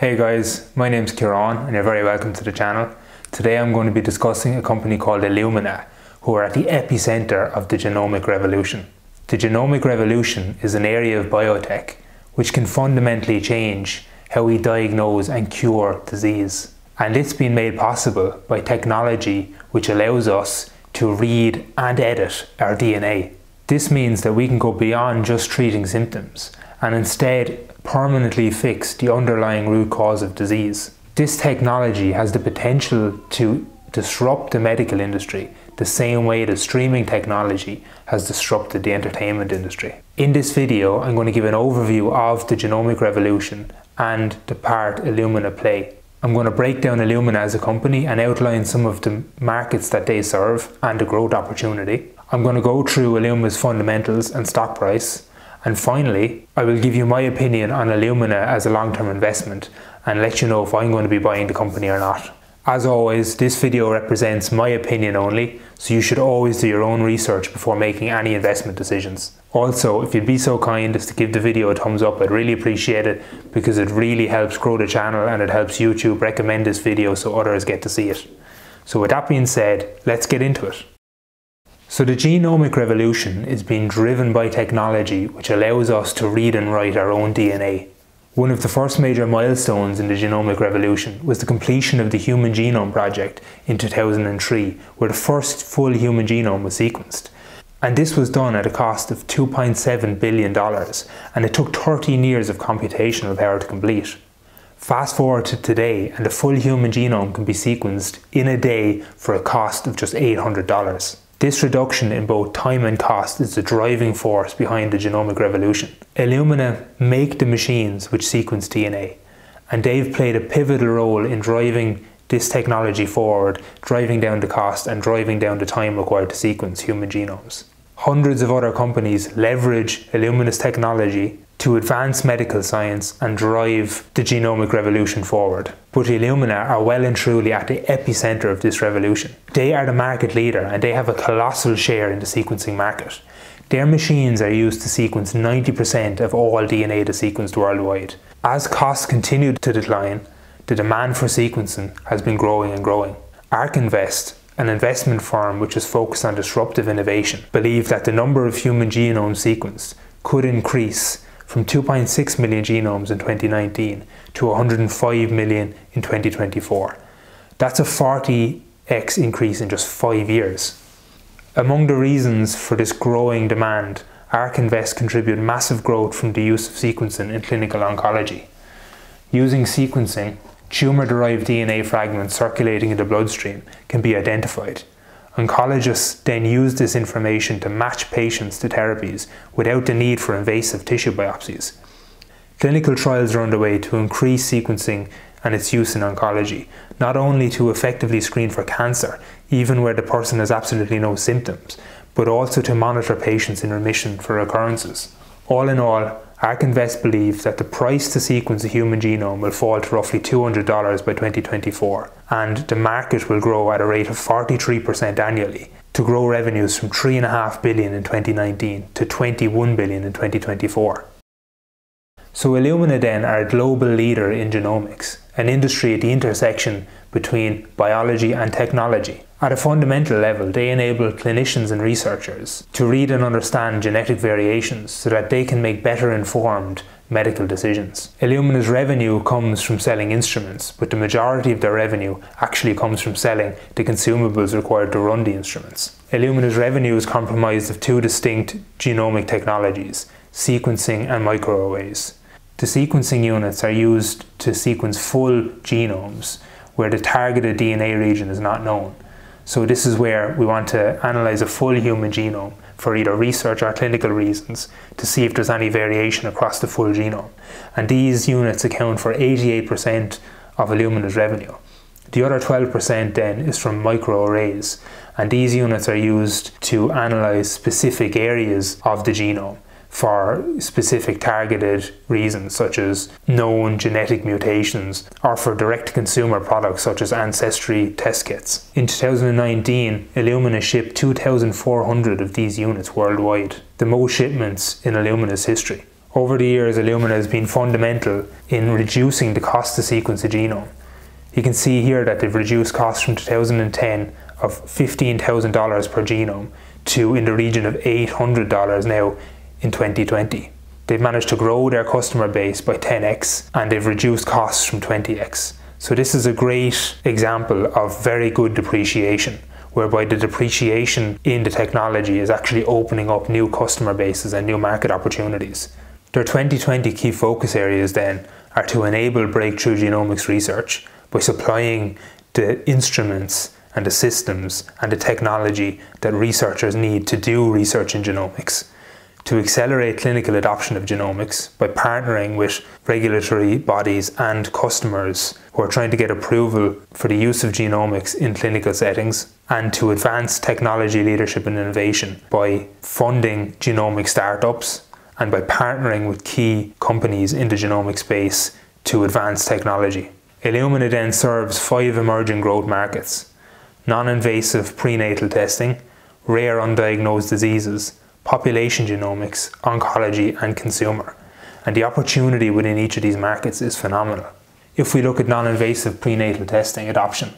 Hey guys, my name's Ciaran and you're very welcome to the channel. Today I'm going to be discussing a company called Illumina, who are at the epicenter of the genomic revolution. The genomic revolution is an area of biotech which can fundamentally change how we diagnose and cure disease. And it's been made possible by technology which allows us to read and edit our DNA. This means that we can go beyond just treating symptoms and instead permanently fix the underlying root cause of disease. This technology has the potential to disrupt the medical industry the same way that streaming technology has disrupted the entertainment industry. In this video, I'm going to give an overview of the genomic revolution and the part Illumina play. I'm going to break down Illumina as a company and outline some of the markets that they serve and the growth opportunity. I'm going to go through Illumina's fundamentals and stock price and finally, I will give you my opinion on Illumina as a long term investment and let you know if I'm going to be buying the company or not. As always, this video represents my opinion only, so you should always do your own research before making any investment decisions. Also, if you'd be so kind as to give the video a thumbs up, I'd really appreciate it because it really helps grow the channel and it helps YouTube recommend this video so others get to see it. So with that being said, let's get into it. So the genomic revolution is being driven by technology which allows us to read and write our own DNA. One of the first major milestones in the genomic revolution was the completion of the Human Genome Project in 2003, where the first full human genome was sequenced. And this was done at a cost of $2.7 billion, and it took 13 years of computational power to complete. Fast forward to today, and the full human genome can be sequenced in a day for a cost of just $800. This reduction in both time and cost is the driving force behind the genomic revolution. Illumina make the machines which sequence DNA, and they've played a pivotal role in driving this technology forward, driving down the cost and driving down the time required to sequence human genomes. Hundreds of other companies leverage Illumina's technology to advance medical science and drive the genomic revolution forward. But Illumina are well and truly at the epicenter of this revolution. They are the market leader and they have a colossal share in the sequencing market. Their machines are used to sequence 90% of all DNA that's sequenced worldwide. As costs continue to decline, the demand for sequencing has been growing and growing. ARK Invest, an investment firm which is focused on disruptive innovation, believe that the number of human genomes sequenced could increase from 2.6 million genomes in 2019 to 105 million in 2024. That's a 40x increase in just five years. Among the reasons for this growing demand, ARK Invest contribute massive growth from the use of sequencing in clinical oncology. Using sequencing, tumour derived DNA fragments circulating in the bloodstream can be identified Oncologists then use this information to match patients to therapies without the need for invasive tissue biopsies. Clinical trials are underway to increase sequencing and its use in oncology, not only to effectively screen for cancer, even where the person has absolutely no symptoms, but also to monitor patients in remission for recurrences. All in all, ARK Invest believes that the price to sequence a human genome will fall to roughly $200 by 2024, and the market will grow at a rate of 43% annually to grow revenues from 3.5 billion in 2019 to 21 billion in 2024. So Illumina then are a global leader in genomics, an industry at the intersection between biology and technology. At a fundamental level, they enable clinicians and researchers to read and understand genetic variations so that they can make better informed medical decisions. Illumina's revenue comes from selling instruments, but the majority of their revenue actually comes from selling the consumables required to run the instruments. Illumina's revenue is comprised of two distinct genomic technologies, sequencing and microarrays. The sequencing units are used to sequence full genomes where the targeted DNA region is not known. So this is where we want to analyze a full human genome for either research or clinical reasons to see if there's any variation across the full genome. And these units account for 88% of Illumina's revenue. The other 12% then is from microarrays, and these units are used to analyze specific areas of the genome for specific targeted reasons, such as known genetic mutations, or for direct consumer products such as ancestry test kits. In 2019, Illumina shipped 2,400 of these units worldwide, the most shipments in Illumina's history. Over the years, Illumina has been fundamental in reducing the cost to sequence a genome. You can see here that they've reduced costs from 2010 of $15,000 per genome to in the region of $800 now in 2020. They've managed to grow their customer base by 10x and they've reduced costs from 20x. So, this is a great example of very good depreciation, whereby the depreciation in the technology is actually opening up new customer bases and new market opportunities. Their 2020 key focus areas then are to enable breakthrough genomics research by supplying the instruments and the systems and the technology that researchers need to do research in genomics, to accelerate clinical adoption of genomics by partnering with regulatory bodies and customers who are trying to get approval for the use of genomics in clinical settings, and to advance technology leadership and innovation by funding genomic startups and by partnering with key companies in the genomic space to advance technology. Illumina then serves five emerging growth markets non invasive prenatal testing, rare undiagnosed diseases, population genomics, oncology, and consumer. And the opportunity within each of these markets is phenomenal. If we look at non invasive prenatal testing adoption,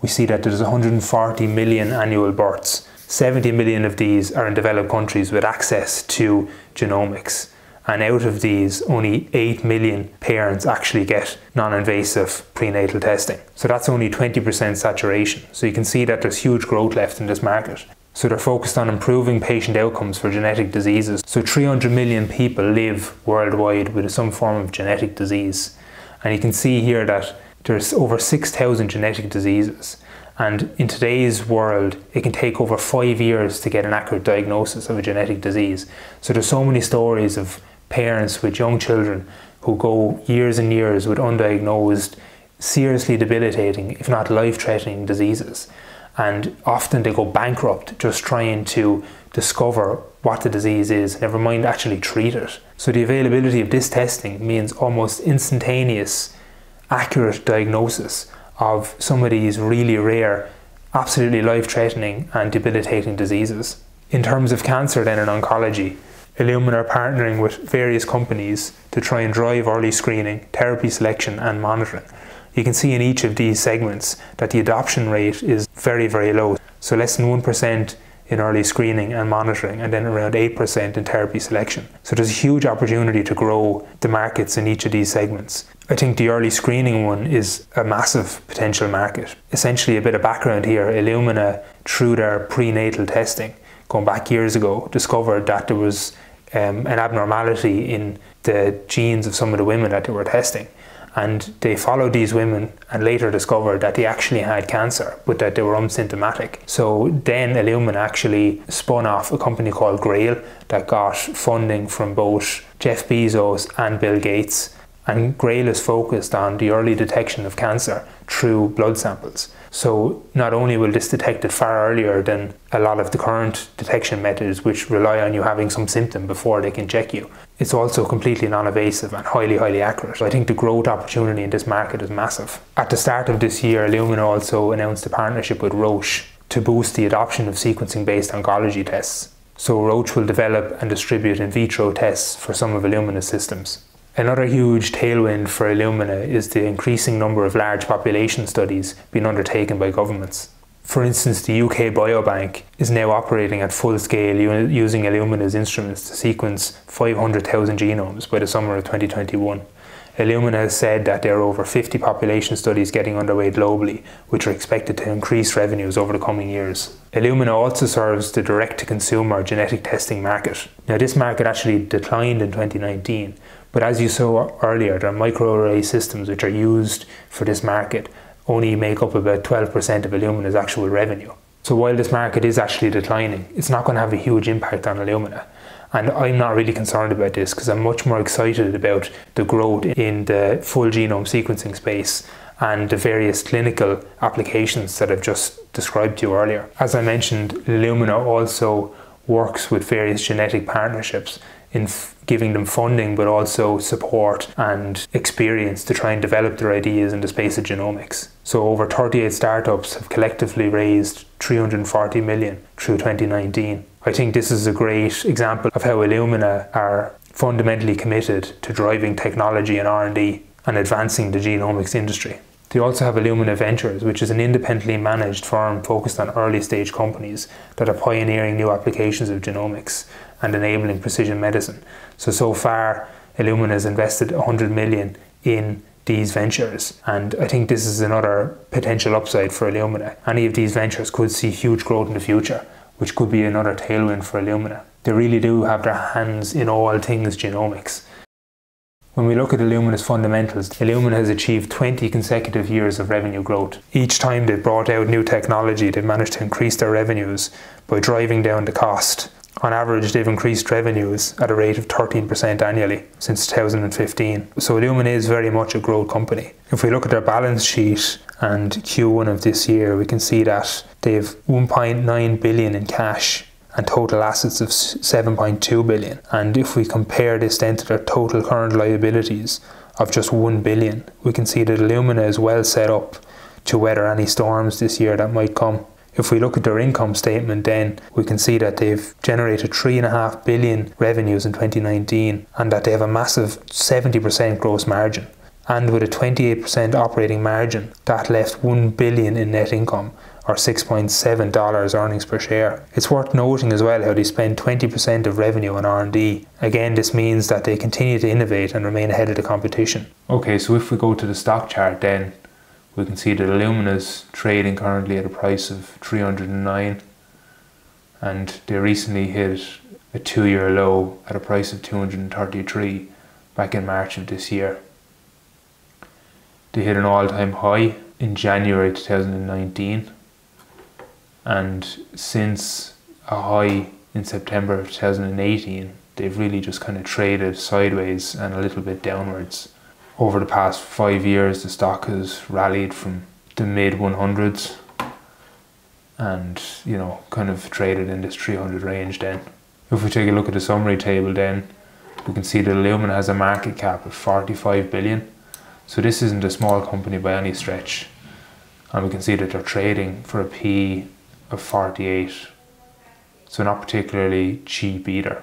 we see that there's 140 million annual births 70 million of these are in developed countries with access to genomics. And out of these, only 8 million parents actually get non invasive prenatal testing. So that's only 20% saturation. So you can see that there's huge growth left in this market. So they're focused on improving patient outcomes for genetic diseases. So 300 million people live worldwide with some form of genetic disease. And you can see here that there's over 6,000 genetic diseases. And in today's world, it can take over five years to get an accurate diagnosis of a genetic disease. So there's so many stories of parents with young children who go years and years with undiagnosed, seriously debilitating, if not life threatening diseases. And often they go bankrupt just trying to discover what the disease is, never mind actually treat it. So the availability of this testing means almost instantaneous, accurate diagnosis of some of these really rare, absolutely life threatening and debilitating diseases. In terms of cancer, then in oncology, Illumina are partnering with various companies to try and drive early screening, therapy selection, and monitoring. You can see in each of these segments that the adoption rate is very, very low. So, less than 1% in early screening and monitoring, and then around 8% in therapy selection. So there's a huge opportunity to grow the markets in each of these segments. I think the early screening one is a massive potential market. Essentially, a bit of background here Illumina, through their prenatal testing, going back years ago, discovered that there was um, an abnormality in the genes of some of the women that they were testing and they followed these women and later discovered that they actually had cancer but that they were unsymptomatic. So then illumina actually spun off a company called grail that got funding from both jeff bezos and bill gates and grail is focused on the early detection of cancer through blood samples so not only will this detect it far earlier than a lot of the current detection methods which rely on you having some symptom before they can check you, it's also completely non-invasive and highly, highly accurate. So I think the growth opportunity in this market is massive. At the start of this year, Illumina also announced a partnership with Roche to boost the adoption of sequencing-based oncology tests. So Roche will develop and distribute in vitro tests for some of Illumina's systems. Another huge tailwind for Illumina is the increasing number of large population studies being undertaken by governments. For instance, the UK Biobank is now operating at full scale using Illumina's instruments to sequence 500,000 genomes by the summer of 2021. Illumina has said that there are over 50 population studies getting underway globally, which are expected to increase revenues over the coming years. Illumina also serves the direct to consumer genetic testing market. Now, this market actually declined in 2019, but as you saw earlier, the microarray systems which are used for this market only make up about 12% of Illumina's actual revenue. So while this market is actually declining, it's not going to have a huge impact on Illumina. And I'm not really concerned about this because I'm much more excited about the growth in the full genome sequencing space and the various clinical applications that I've just described to you earlier. As I mentioned, Illumina also works with various genetic partnerships in giving them funding but also support and experience to try and develop their ideas in the space of genomics. So over 38 startups have collectively raised 340 million through 2019. I think this is a great example of how Illumina are fundamentally committed to driving technology and R&D and advancing the genomics industry. They also have Illumina Ventures, which is an independently managed firm focused on early stage companies that are pioneering new applications of genomics and enabling precision medicine. So, so far, Illumina has invested 100 million in these ventures. And I think this is another potential upside for Illumina. Any of these ventures could see huge growth in the future, which could be another tailwind for Illumina. They really do have their hands in all things genomics. When we look at Illumina's fundamentals, Illumina has achieved 20 consecutive years of revenue growth. Each time they've brought out new technology, they've managed to increase their revenues by driving down the cost on average, they've increased revenues at a rate of 13% annually since 2015. So Illumina is very much a growth company. If we look at their balance sheet and Q1 of this year, we can see that they've 1.9 billion in cash and total assets of 7.2 billion. And if we compare this then to their total current liabilities of just 1 billion, we can see that Illumina is well set up to weather any storms this year that might come. If we look at their income statement, then we can see that they've generated three and a half billion revenues in 2019 and that they have a massive 70% gross margin. And with a 28% operating margin, that left 1 billion in net income or $6.7 earnings per share. It's worth noting as well how they spend 20% of revenue on R&D. Again, this means that they continue to innovate and remain ahead of the competition. Okay, so if we go to the stock chart then, we can see that Illumina's trading currently at a price of 309 and they recently hit a two-year low at a price of 233 back in March of this year. They hit an all-time high in January 2019 and since a high in September of 2018 they've really just kind of traded sideways and a little bit downwards over the past five years, the stock has rallied from the mid 100s and, you know, kind of traded in this 300 range then. If we take a look at the summary table then, we can see that Illumina has a market cap of 45 billion. So this isn't a small company by any stretch. And we can see that they're trading for a P of 48. So not particularly cheap either.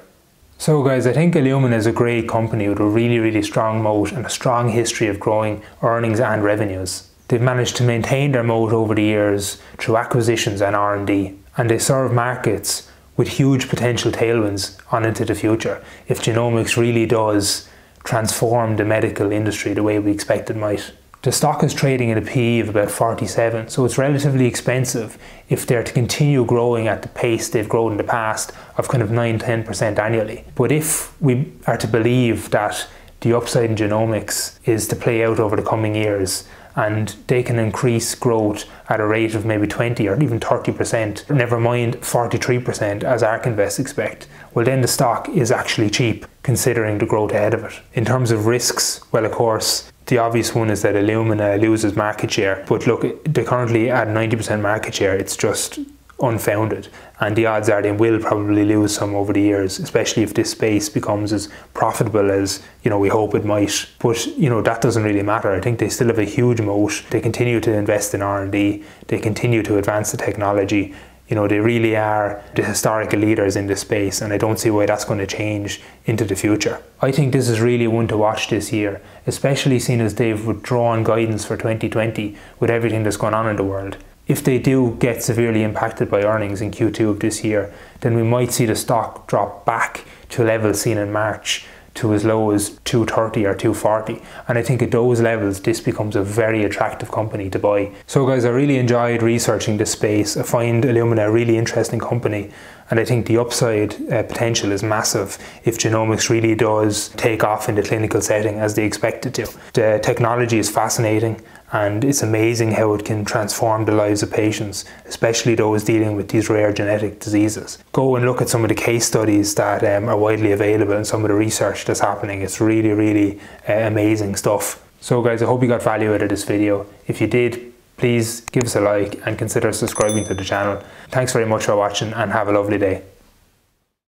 So guys, I think Illumina is a great company with a really, really strong moat and a strong history of growing earnings and revenues. They've managed to maintain their moat over the years through acquisitions and R&D, and they serve markets with huge potential tailwinds on into the future if genomics really does transform the medical industry the way we expect it might. The stock is trading at a PE of about 47, so it's relatively expensive if they're to continue growing at the pace they've grown in the past of kind of 9 10% annually. But if we are to believe that the upside in genomics is to play out over the coming years and they can increase growth at a rate of maybe 20 or even 30%, never mind 43% as ARK Invest expect, well then the stock is actually cheap considering the growth ahead of it. In terms of risks, well of course the obvious one is that Illumina loses market share, but look, they're currently at 90% market share. It's just unfounded, and the odds are they will probably lose some over the years, especially if this space becomes as profitable as you know we hope it might. But you know that doesn't really matter. I think they still have a huge moat. They continue to invest in R and D. They continue to advance the technology you know, they really are the historical leaders in this space, and I don't see why that's going to change into the future. I think this is really one to watch this year, especially seeing as they've withdrawn guidance for 2020 with everything that's going on in the world. If they do get severely impacted by earnings in Q2 of this year, then we might see the stock drop back to levels seen in March to as low as 230 or 240 and I think at those levels this becomes a very attractive company to buy. So guys I really enjoyed researching this space. I find Illumina a really interesting company and I think the upside uh, potential is massive if genomics really does take off in the clinical setting as they expect it to. The technology is fascinating and it's amazing how it can transform the lives of patients, especially those dealing with these rare genetic diseases. Go and look at some of the case studies that um, are widely available and some of the research that's happening. It's really, really uh, amazing stuff. So guys, I hope you got value out of this video. If you did, please give us a like and consider subscribing to the channel. Thanks very much for watching and have a lovely day.